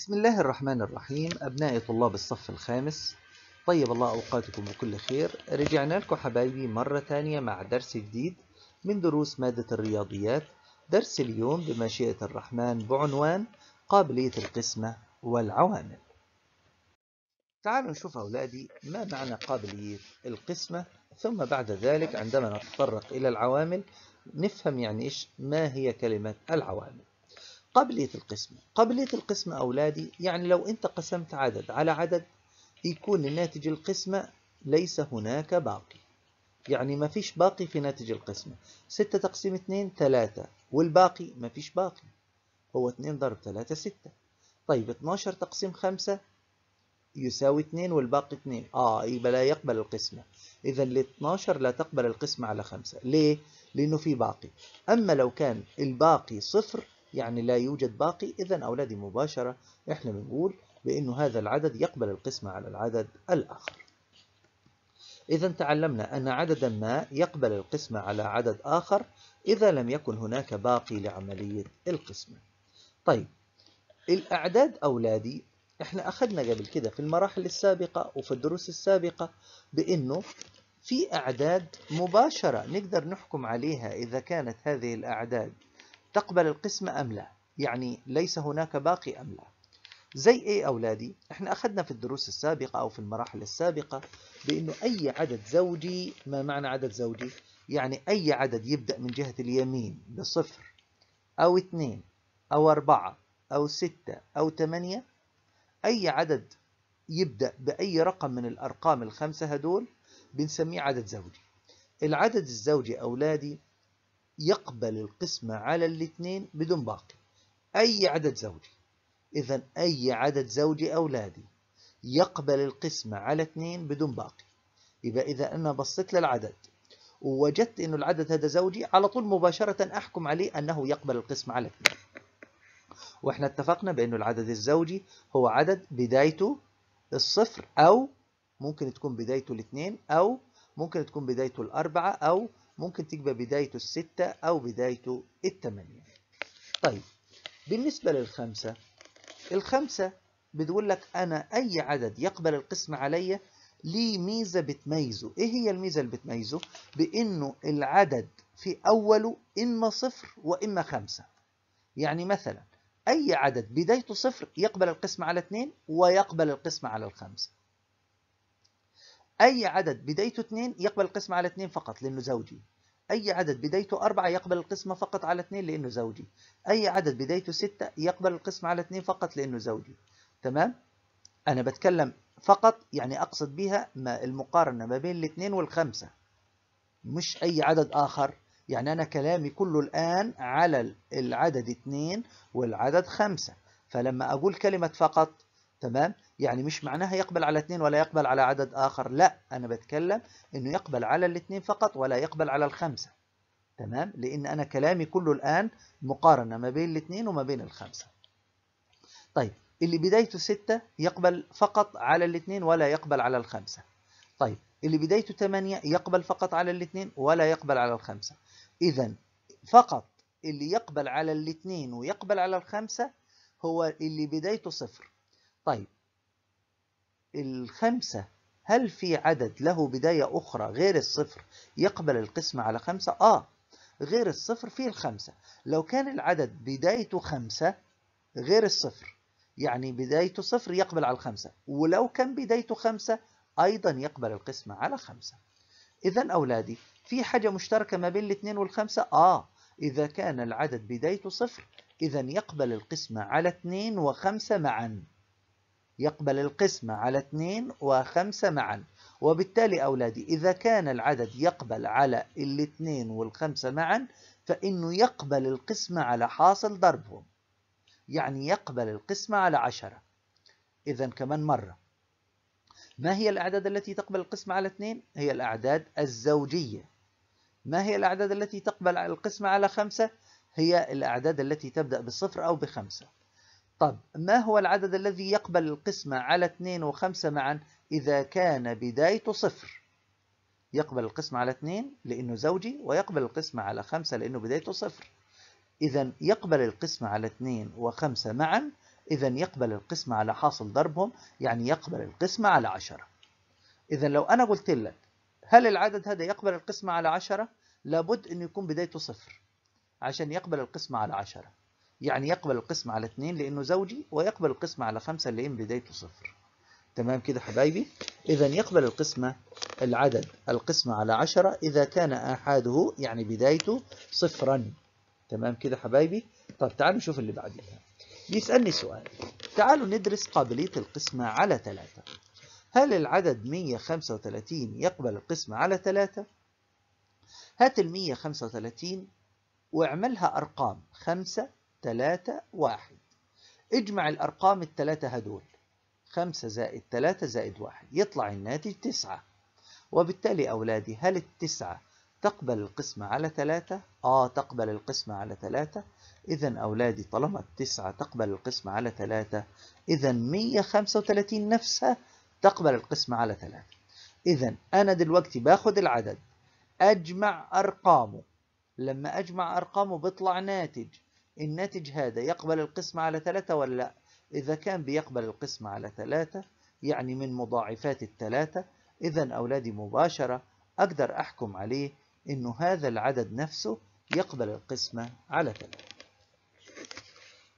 بسم الله الرحمن الرحيم. أبنائي طلاب الصف الخامس طيب الله أوقاتكم بكل خير. رجعنا لكم حبايبي مرة ثانية مع درس جديد من دروس مادة الرياضيات. درس اليوم بمشيئة الرحمن بعنوان قابلية القسمة والعوامل. تعالوا نشوف أولادي ما معنى قابلية القسمة ثم بعد ذلك عندما نتطرق إلى العوامل نفهم يعني إيش ما هي كلمة العوامل. قابلية القسمة قابلية القسمة أولادي يعني لو أنت قسمت عدد على عدد يكون الناتج القسمة ليس هناك باقي. يعني ما فيش باقي في ناتج القسمة ستة تقسيم اثنين ثلاثة والباقي ما فيش باقي. هو اثنين ضرب ثلاثة ستة. طيب 12 تقسيم خمسة يساوي اثنين والباقي اثنين. آه يبقى لا يقبل القسمة اذا ال 12 لا تقبل القسمة على خمسة. ليه؟ لأنه في باقي. أما لو كان الباقي صفر يعني لا يوجد باقي. إذا أولادي مباشرة إحنا بنقول بأنه هذا العدد يقبل القسمة على العدد الآخر. إذا تعلمنا أن عددا ما يقبل القسمة على عدد آخر إذا لم يكن هناك باقي لعملية القسمة. طيب الأعداد أولادي إحنا أخذنا قبل كده في المراحل السابقة وفي الدروس السابقة بأنه في أعداد مباشرة نقدر نحكم عليها إذا كانت هذه الأعداد تقبل القسمة أم لا؟ يعني ليس هناك باقي أم لا؟ زي إيه أولادي؟ إحنا أخذنا في الدروس السابقة أو في المراحل السابقة بأنه أي عدد زوجي ما معنى عدد زوجي؟ يعني أي عدد يبدأ من جهة اليمين بصفر أو اثنين أو أربعة أو ستة أو ثمانية؟ أي عدد يبدأ بأي رقم من الأرقام الخمسة هدول بنسميه عدد زوجي. العدد الزوجي أولادي يقبل القسمة على الاثنين بدون باقي. أي عدد زوجي. إذا أي عدد زوجي أولادي يقبل القسمة على اثنين بدون باقي. يبقى إذا أنا بصيت للعدد ووجدت أنه العدد هذا زوجي على طول مباشرة أحكم عليه أنه يقبل القسمة على اثنين. وإحنا اتفقنا بأنه العدد الزوجي هو عدد بدايته الصفر أو ممكن تكون بدايته الاثنين أو ممكن تكون بدايته الأربعة أو ممكن تبقى بدايته الستة أو بدايته الثمانية. طيب بالنسبة للخمسة الخمسة بتقول لك أنا أي عدد يقبل القسمة علي ليه ميزة بتميزه. إيه هي الميزة اللي بتميزه؟ بأنه العدد في أوله إما صفر وإما خمسة. يعني مثلا أي عدد بدايته صفر يقبل القسمة على اثنين ويقبل القسمة على الخمسة. أي عدد بدايته 2 يقبل القسمة على 2 فقط لأنه زوجي. أي عدد بدايته 4 يقبل القسمة فقط على 2 لأنه زوجي. أي عدد بدايته 6 يقبل القسمة على 2 فقط لأنه زوجي. تمام؟ أنا بتكلم فقط يعني أقصد بها ما المقارنة ما بين الاثنين والخمسة. مش أي عدد آخر. يعني أنا كلامي كله الآن على العدد 2 والعدد 5 فلما أقول كلمة فقط تمام؟ يعني مش معناها يقبل على اثنين ولا يقبل على عدد آخر لا أنا بتكلم إنه يقبل على الاثنين فقط ولا يقبل على الخمسة تمام؟ لأن أنا كلامي كله الآن مقارنة ما بين الاثنين وما بين الخمسة. طيب اللي بدايته ستة يقبل فقط على الاثنين ولا يقبل على الخمسة. طيب اللي بدايته ثمانية يقبل فقط على الاثنين ولا يقبل على الخمسة. إذا فقط اللي يقبل على الاثنين ويقبل على الخمسة هو اللي بدايته صفر. طيب. الخمسة هل في عدد له بداية أخرى غير الصفر يقبل القسمة على خمسة؟ آه غير الصفر في الخمسة. لو كان العدد بدايته خمسة غير الصفر يعني بدايته صفر يقبل على الخمسة. ولو كان بدايته خمسة أيضا يقبل القسمة على خمسة. إذا أولادي في حاجة مشتركة ما بين الاثنين والخمسة؟ آه إذا كان العدد بدايته صفر إذا يقبل القسمة على اثنين وخمسة معا. يقبل القسمة على اثنين وخمسة معا. وبالتالي أولادي إذا كان العدد يقبل على الاثنين والخمسة معا فإنه يقبل القسمة على حاصل ضربهم. يعني يقبل القسمة على عشرة. إذا كمان مرة. ما هي الأعداد التي تقبل القسمة على اثنين؟ هي الأعداد الزوجية. ما هي الأعداد التي تقبل القسمة على خمسة؟ هي الأعداد التي تبدأ بصفر أو بخمسة. طب ما هو العدد الذي يقبل القسمة على 2 و5 معا إذا كان بدايته صفر؟ يقبل القسمة على 2 لأنه زوجي ويقبل القسمة على 5 لأنه بدايته صفر. إذا يقبل القسمة على 2 و5 معا إذا يقبل القسمة على حاصل ضربهم يعني يقبل القسمة على عشرة. إذا لو أنا قلت لك هل العدد هذا يقبل القسمة على عشرة؟ لابد أن يكون بدايته صفر عشان يقبل القسمة على عشرة. يعني يقبل القسمة على اثنين لأنه زوجي ويقبل القسمة على خمسة لأن بدايته صفر. تمام كده حبايبي؟ إذا يقبل القسمة العدد القسمة على عشرة إذا كان آحاده يعني بدايته صفرا. تمام كده حبايبي؟ طب تعالوا نشوف اللي بعديها. بيسألني سؤال. تعالوا ندرس قابلية القسمة على ثلاثة. هل العدد 135 يقبل القسمة على ثلاثة؟ هات ال 135 واعملها أرقام خمسة ثلاثة واحد. اجمع الأرقام الثلاثة هدول. خمسة زائد ثلاثة زائد واحد. يطلع الناتج تسعة. وبالتالي أولادي هل التسعة تقبل القسمة على ثلاثة؟ آه تقبل القسمة على ثلاثة. إذا أولادي طالما التسعة تقبل القسمة على ثلاثة إذا 135 نفسها تقبل القسمة على ثلاثة. إذا أنا دلوقتي باخد العدد. أجمع أرقامه. لما أجمع أرقامه بيطلع ناتج. الناتج هذا يقبل القسمة على ثلاثة ولا لا؟ إذا كان بيقبل القسمة على ثلاثة يعني من مضاعفات الثلاثة إذا أولادي مباشرة أقدر أحكم عليه إنه هذا العدد نفسه يقبل القسمة على ثلاثة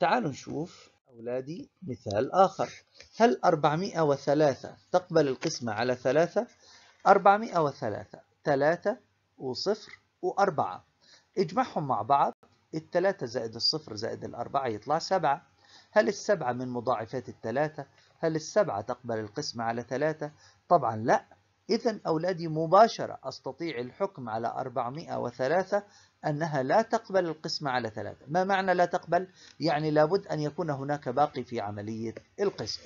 تعالوا نشوف أولادي مثال آخر هل 403 تقبل القسمة على ثلاثة؟ 403 ثلاثة وصفر وأربعة اجمعهم مع بعض الثلاثة زائد الصفر زائد الأربعة يطلع سبعة هل السبعة من مضاعفات الثلاثة؟ هل السبعة تقبل القسمة على ثلاثة؟ طبعا لا إذا أولادي مباشرة أستطيع الحكم على 403 أنها لا تقبل القسمة على ثلاثة ما معنى لا تقبل؟ يعني لابد أن يكون هناك باقي في عملية القسم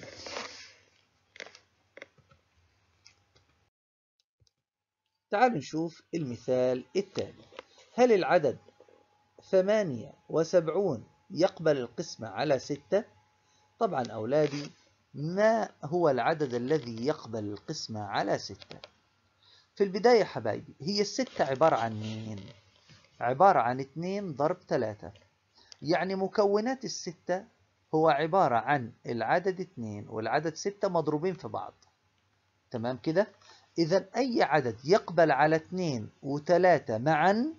تعالوا نشوف المثال التالي هل العدد ثمانية وسبعون يقبل القسمة على ستة؟ طبعا أولادي ما هو العدد الذي يقبل القسمة على ستة؟ في البداية حبايبي هي الستة عبارة عن مين؟ عبارة عن اثنين ضرب ثلاثة يعني مكونات الستة هو عبارة عن العدد اثنين والعدد ستة مضروبين في بعض تمام كده؟ إذا أي عدد يقبل على اثنين وثلاثة معا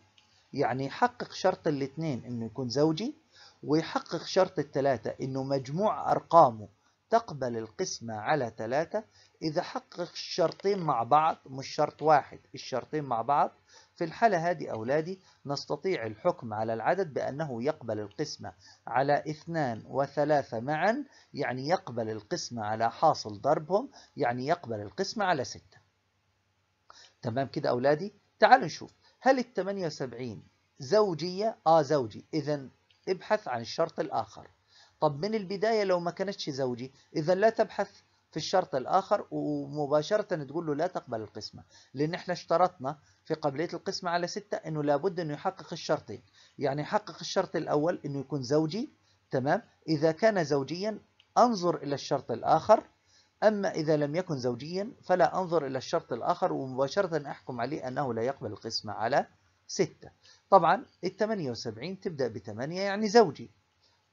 يعني يحقق شرط الاثنين إنه يكون زوجي ويحقق شرط الثلاثة إنه مجموع أرقامه تقبل القسمة على ثلاثة. إذا حقق الشرطين مع بعض مش شرط واحد الشرطين مع بعض في الحالة هذه أولادي نستطيع الحكم على العدد بأنه يقبل القسمة على اثنان وثلاثة معا يعني يقبل القسمة على حاصل ضربهم يعني يقبل القسمة على ستة. تمام كده أولادي؟ تعالوا نشوف. هل ال 78 زوجية؟ آه زوجي. إذا ابحث عن الشرط الآخر. طب من البداية لو ما كانتش زوجي إذا لا تبحث في الشرط الآخر ومباشرة تقول له لا تقبل القسمة لأن إحنا اشترطنا في قبلية القسمة على ستة أنه لابد أنه يحقق الشرطين. يعني يحقق الشرط الأول أنه يكون زوجي تمام؟ إذا كان زوجيا أنظر إلى الشرط الآخر. أما إذا لم يكن زوجيا فلا أنظر إلى الشرط الآخر ومباشرة أحكم عليه أنه لا يقبل القسمة على ستة. طبعا ال 78 تبدأ ب 8 يعني زوجي.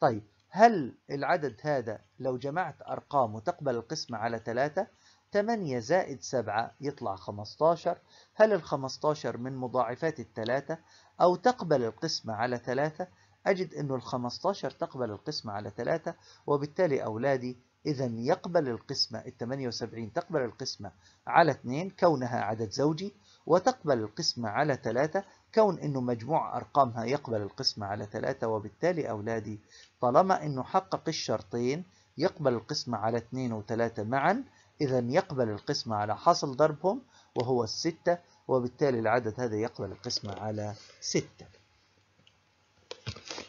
طيب هل العدد هذا لو جمعت أرقامه تقبل القسمة على 3 8 زائد 7 يطلع 15 هل ال 15 من مضاعفات الثلاثة أو تقبل القسمة على 3 أجد أنه ال 15 تقبل القسمة على 3 وبالتالي أولادي إذا يقبل القسمة ال 78 تقبل القسمة على 2 كونها عدد زوجي وتقبل القسمة على 3 كون أنه مجموع أرقامها يقبل القسمة على 3 وبالتالي أولادي طالما أنه حقق الشرطين يقبل القسمة على 2 و3 معا إذا يقبل القسمة على حاصل ضربهم وهو الستة وبالتالي العدد هذا يقبل القسمة على 6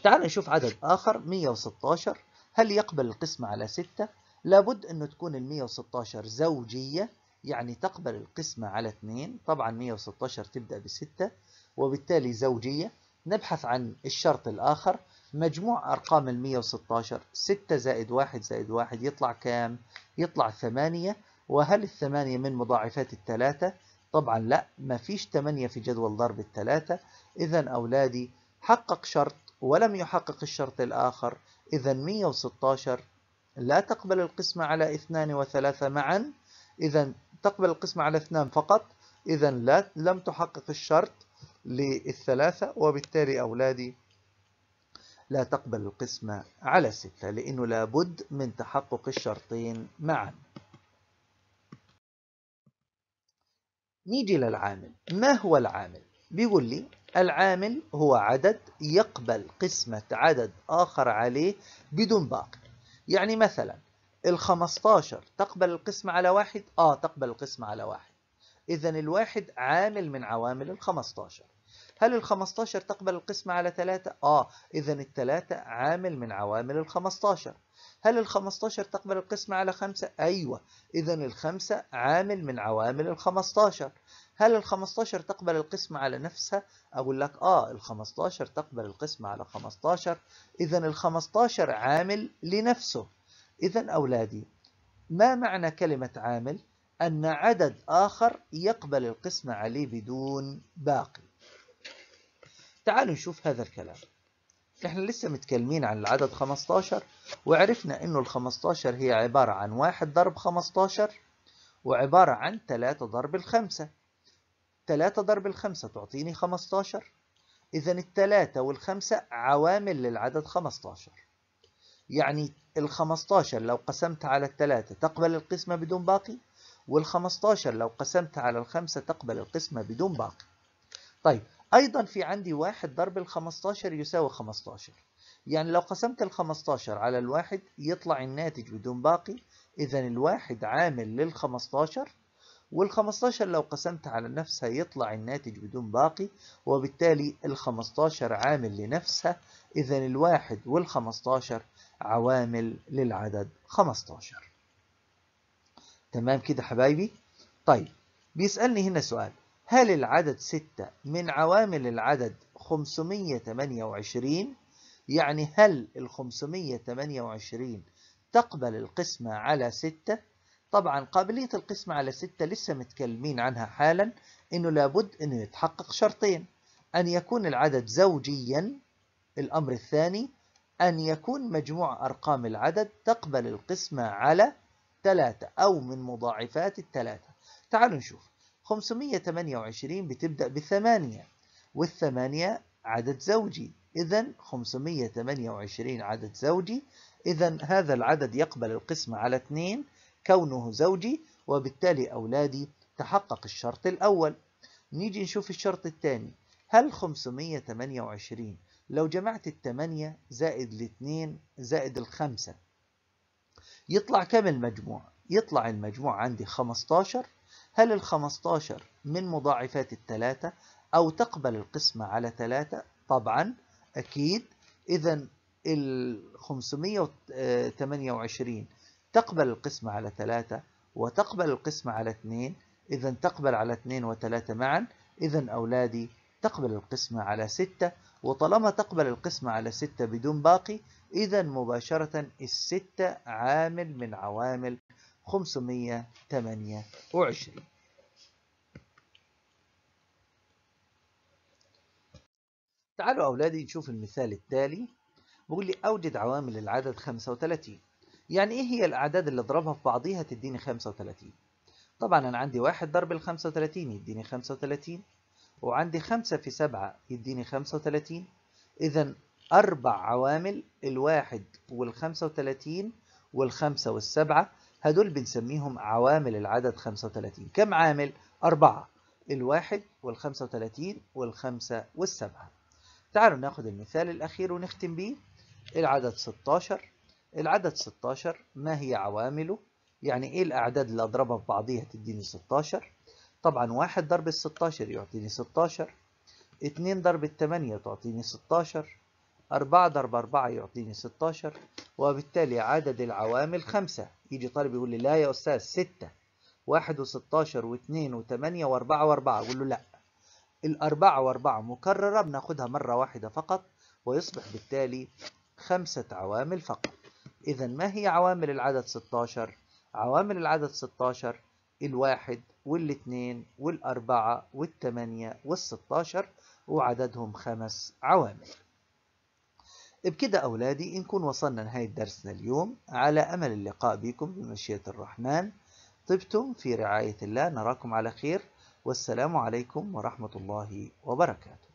تعال نشوف عدد آخر 116 هل يقبل القسمة على 6 لابد أنه تكون ال 116 زوجية يعني تقبل القسمة على 2 طبعا 116 تبدأ ب 6 وبالتالي زوجية. نبحث عن الشرط الآخر. مجموع أرقام ال 116 6 زائد 1 زائد 1 يطلع كام؟ يطلع 8 وهل الثمانية من مضاعفات الثلاثة؟ طبعا لا ما فيش 8 في جدول ضرب الثلاثة. إذا أولادي حقق شرط ولم يحقق الشرط الآخر. إذا 116 لا تقبل القسمة على اثنان وثلاثة معا. إذا تقبل القسمة على اثنان فقط. إذا لا لم تحقق الشرط للثلاثة وبالتالي أولادي لا تقبل القسمة على ستة لأنه لابد من تحقق الشرطين معا. نيجي للعامل. ما هو العامل؟ بيقول لي العامل هو عدد يقبل قسمة عدد آخر عليه بدون باقي يعني مثلا الخمستاشر تقبل القسمة على واحد؟ آه تقبل القسمة على واحد إذا الواحد عامل من عوامل الخمستاشر هل ال 15 تقبل القسمة على 3؟ آه إذا الثلاثة عامل من عوامل ال 15 هل ال 15 تقبل القسمة على 5؟ أيوة إذا الخمسة عامل من عوامل ال 15 هل ال 15 تقبل القسمة على نفسها؟ أقول لك آه ال 15 تقبل القسمة على 15 إذا ال 15 عامل لنفسه. إذا أولادي ما معنى كلمة عامل؟ أن عدد آخر يقبل القسمة عليه بدون باقي. تعالوا نشوف هذا الكلام. إحنا لسه متكلمين عن العدد 15 وعرفنا إنه ال 15 هي عبارة عن واحد ضرب 15 وعبارة عن 3 ضرب الخمسة. 3 ضرب الخمسة تعطيني 15 إذا الثلاثة والخمسة عوامل للعدد 15 يعني ال 15 لو قسمت على الثلاثة تقبل القسمة بدون باقي وال 15 لو قسمت على الخمسة تقبل القسمة بدون باقي. طيب أيضا في عندي واحد ضرب ال 15 يساوي 15 يعني لو قسمت ال 15 على الواحد يطلع الناتج بدون باقي إذا الواحد عامل لل 15 وال 15 لو قسمت على نفسها يطلع الناتج بدون باقي وبالتالي ال 15 عامل لنفسها إذا الواحد وال 15 عوامل للعدد 15 تمام كده حبايبي؟ طيب بيسألني هنا سؤال. هل العدد 6 من عوامل العدد 528 يعني هل ال 528 تقبل القسمة على 6 طبعا قابلية القسمة على 6 لسه متكلمين عنها حالا إنه لابد إنه يتحقق شرطين. أن يكون العدد زوجيا الأمر الثاني أن يكون مجموع أرقام العدد تقبل القسمة على 3 أو من مضاعفات الثلاثة. تعالوا نشوف. 528 بتبدأ بثمانية والثمانية عدد زوجي. إذا 528 عدد زوجي. إذا هذا العدد يقبل القسمة على 2 كونه زوجي وبالتالي أولادي تحقق الشرط الأول نيجي نشوف الشرط الثاني هل 528 لو جمعت الثمانية زائد الاثنين زائد الخمسة يطلع كم المجموع؟ يطلع المجموع عندي 15 هل ال 15 من مضاعفات الثلاثة أو تقبل القسمة على ثلاثة؟ طبعا أكيد إذا ال 528 تقبل القسمة على ثلاثة وتقبل القسمة على اثنين إذا تقبل على اثنين وثلاثة معا إذا أولادي تقبل القسمة على ستة وطالما تقبل القسمة على ستة بدون باقي إذا مباشرة الستة عامل من عوامل 528 تعالوا أولادي نشوف المثال التالي بقول لي أوجد عوامل العدد 35 يعني إيه هي الأعداد اللي أضربها في بعضيها تديني 35 طبعا أنا عندي واحد ضرب ال 35 يديني 35 وعندي 5 في 7 يديني 35 إذا أربع عوامل الواحد وال 35 والخمسة والسبعة هدول بنسميهم عوامل العدد 35 كم عامل؟ أربعة الواحد والخمسة وثلاثين والخمسة والسبعة. تعالوا ناخد المثال الأخير ونختم به. العدد 16 العدد 16 ما هي عوامله؟ يعني إيه الأعداد اللي أضربها في بعضيها تديني 16 طبعا واحد ضرب ال 16 يعطيني 16 2 ضرب الثمانية تعطيني 16 4 ضرب 4 يعطيني 16 وبالتالي عدد العوامل خمسة. يجي طالب يقول لي لا يا أستاذ ستة. واحد وستاشر واثنين وثمانية وأربعة وأربعة. أقول له لا. الأربعة وأربعة مكررة بناخدها مرة واحدة فقط ويصبح بالتالي خمسة عوامل فقط. إذا ما هي عوامل العدد 16 عوامل العدد 16 الواحد والاثنين والأربعة والثمانية والستاشر وعددهم خمس عوامل. بكده أولادي نكون وصلنا نهاية درسنا اليوم على أمل اللقاء بكم بمشيئة الرحمن. طبتم في رعاية الله نراكم على خير والسلام عليكم ورحمة الله وبركاته.